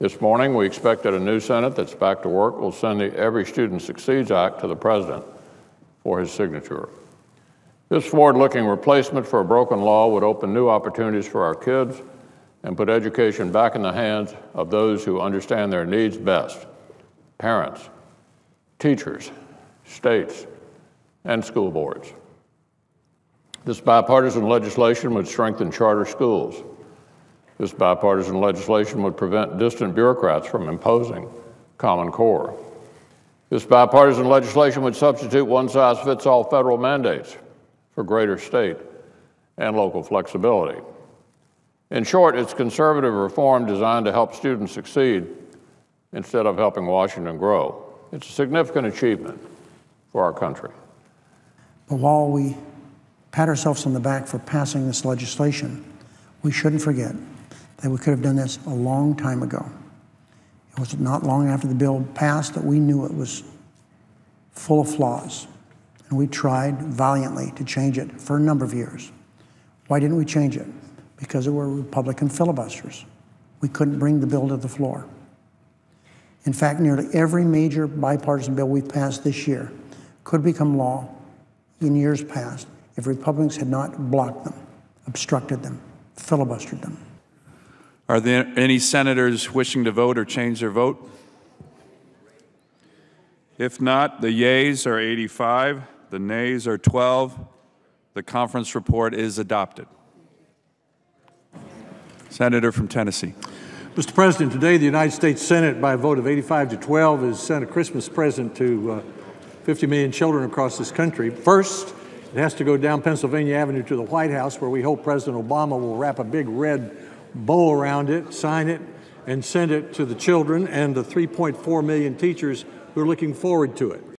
This morning, we expect that a new Senate that's back to work will send the Every Student Succeeds Act to the President for his signature. This forward looking replacement for a broken law would open new opportunities for our kids and put education back in the hands of those who understand their needs best parents, teachers, states, and school boards. This bipartisan legislation would strengthen charter schools. This bipartisan legislation would prevent distant bureaucrats from imposing Common Core. This bipartisan legislation would substitute one size fits all federal mandates for greater state and local flexibility. In short, it's conservative reform designed to help students succeed instead of helping Washington grow. It's a significant achievement for our country. But while we pat ourselves on the back for passing this legislation, we shouldn't forget that we could have done this a long time ago. It was not long after the bill passed that we knew it was full of flaws. And we tried valiantly to change it for a number of years. Why didn't we change it? Because there were Republican filibusters. We couldn't bring the bill to the floor. In fact, nearly every major bipartisan bill we've passed this year could become law in years past if Republicans had not blocked them, obstructed them, filibustered them. Are there any senators wishing to vote or change their vote? If not, the yeas are 85, the nays are 12. The conference report is adopted. Senator from Tennessee. Mr. President, today the United States Senate, by a vote of 85 to 12, has sent a Christmas present to uh, 50 million children across this country. First, it has to go down Pennsylvania Avenue to the White House, where we hope President Obama will wrap a big red bow around it, sign it, and send it to the children and the 3.4 million teachers who are looking forward to it.